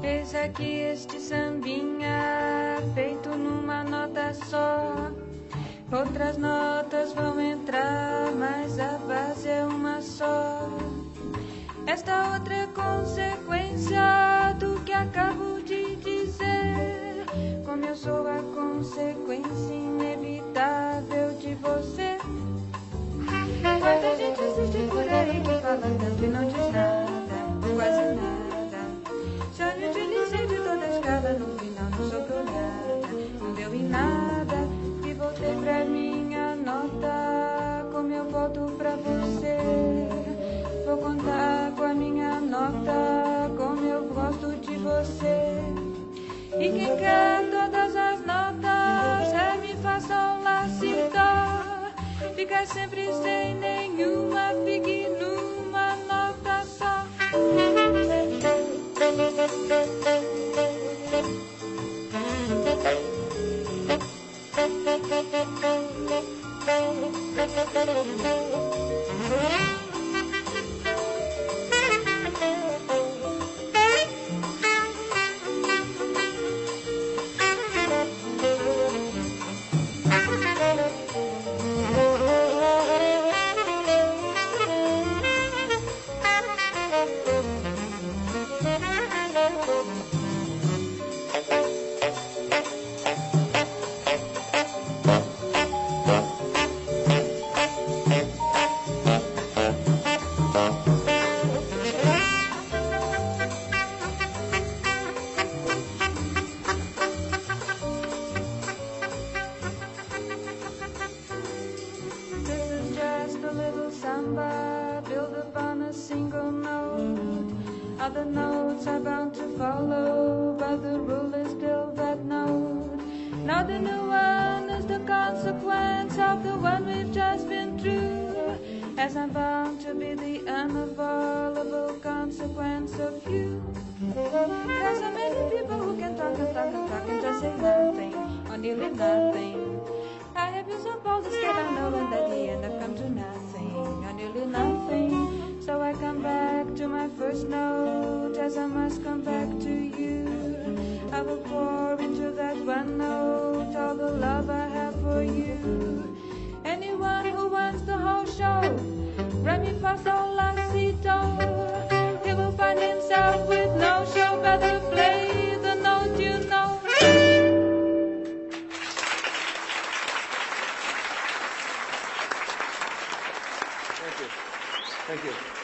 Pensa que este sambinha feito numa nota só. Outras notas vão E quem quer todas as notas, ré, mi, fá, sol, lá, si, dó. Fica sempre sem nenhuma, fique numa nota só. This samba built upon a single note. Other notes are bound to follow, but the rule is still that note. Now the new one is the consequence of the one we've just been through. As I'm bound to be the unavoidable consequence of you. There's so many people who can talk and talk and talk and just say nothing, or nearly nothing. I have been so bold to step on know and at the end must come back to you. I will pour into that one note all the love I have for you. Anyone who wants the whole show, Remy fa sol la si do. He will find himself with no show, better play the note you know. Thank you. Thank you.